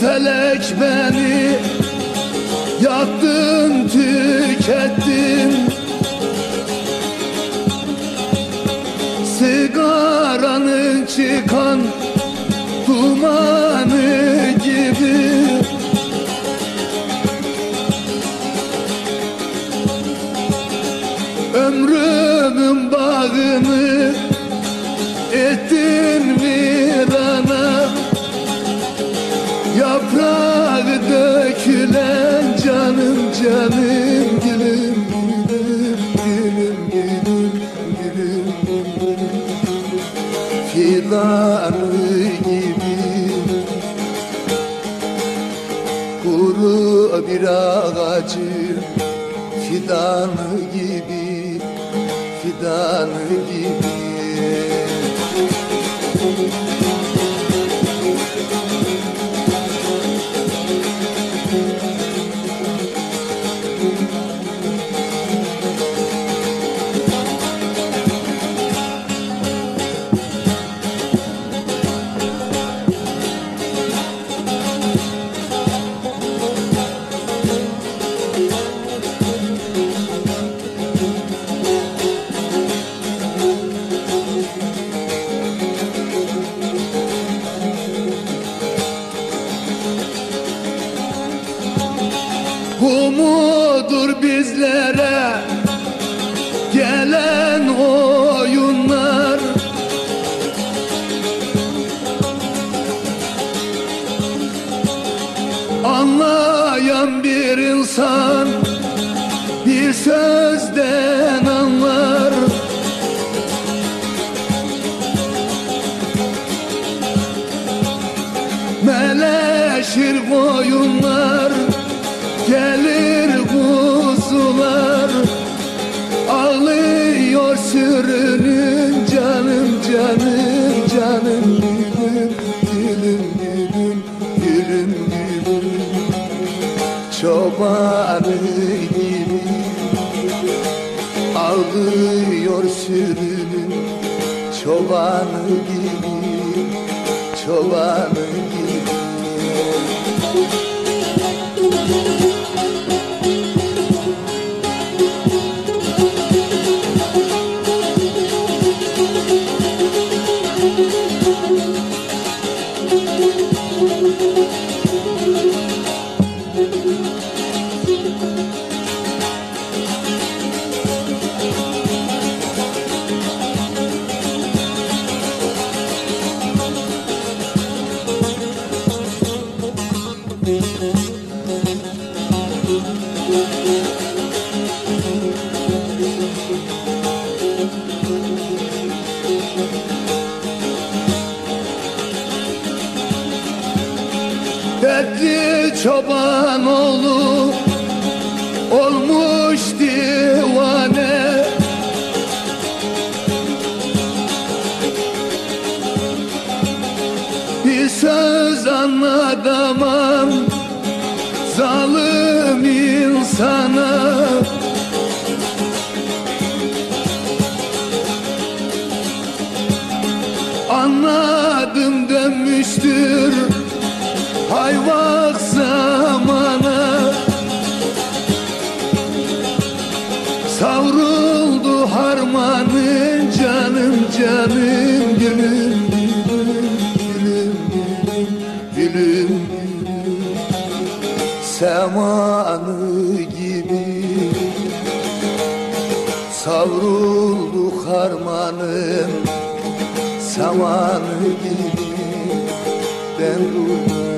Felek beni yaktın tükettin canım gülüm gülüm gülüm gülüm gülüm Fidanı gibi. Kuru bir ağacım Fidanı gibi Fidanı gibi Bu mudur bizlere gelen oyunlar. Anlayan bir insan bir sözden anlar. Meleşir koyunlar canım canım gülüm gülüm gülüm gülüm Çobanı gibi Ağlıyor çobanı gibi Çobanı Dertli çoban oğlu olmuş divane. Bir söz anlatamam zalim insana canım gülüm gülüm gülüm. Gülüm Semanı gibi Savruldu harmanım. Samanı gibi ben ruhum